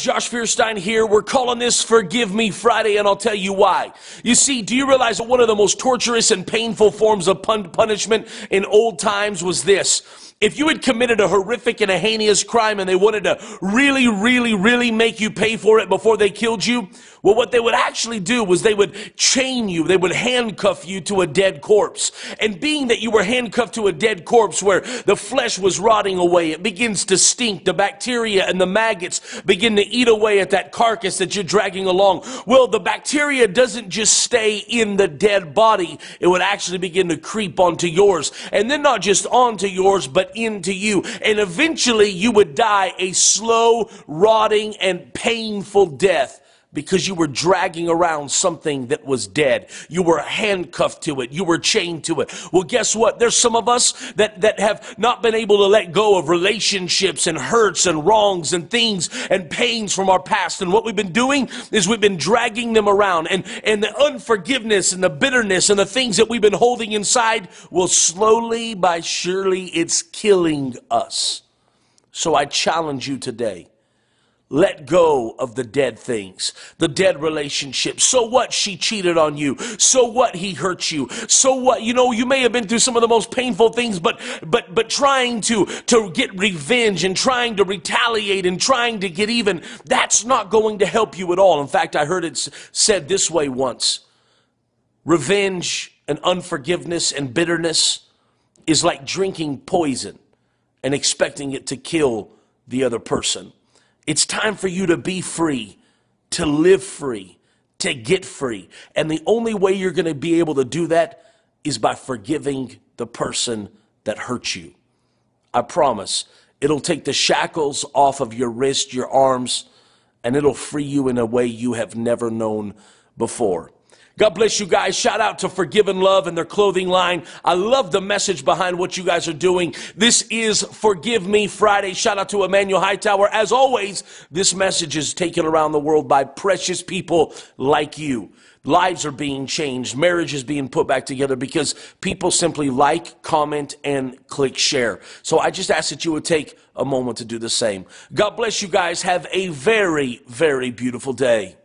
Josh Feuerstein here. We're calling this Forgive Me Friday, and I'll tell you why. You see, do you realize that one of the most torturous and painful forms of pun- punishment in old times was this? If you had committed a horrific and a heinous crime and they wanted to really, really, really make you pay for it before they killed you, well, what they would actually do was they would chain you, they would handcuff you to a dead corpse. And being that you were handcuffed to a dead corpse where the flesh was rotting away, it begins to stink. The bacteria and the maggots begin to eat away at that carcass that you're dragging along. Well, the bacteria doesn't just stay in the dead body, it would actually begin to creep onto yours. And then not just onto yours, but into you. And eventually you would die a slow, rotting, and painful death because you were dragging around something that was dead. You were handcuffed to it. You were chained to it. Well, guess what? There's some of us that, that have not been able to let go of relationships and hurts and wrongs and things and pains from our past. And what we've been doing is we've been dragging them around. And, and the unforgiveness and the bitterness and the things that we've been holding inside will slowly by surely it's killing us. So I challenge you today let go of the dead things, the dead relationships. So what she cheated on you? So what he hurt you? So what? You know, you may have been through some of the most painful things, but but but trying to to get revenge and trying to retaliate and trying to get even, that's not going to help you at all. In fact, I heard it said this way once. Revenge and unforgiveness and bitterness is like drinking poison and expecting it to kill the other person. It's time for you to be free, to live free, to get free. And the only way you're going to be able to do that is by forgiving the person that hurt you. I promise it'll take the shackles off of your wrist, your arms, and it'll free you in a way you have never known before. God bless you guys. Shout out to Forgiven Love and their clothing line. I love the message behind what you guys are doing. This is Forgive Me Friday. Shout out to Emmanuel Hightower. As always, this message is taken around the world by precious people like you. Lives are being changed. Marriage is being put back together because people simply like, comment, and click share. So I just ask that you would take a moment to do the same. God bless you guys. Have a very, very beautiful day.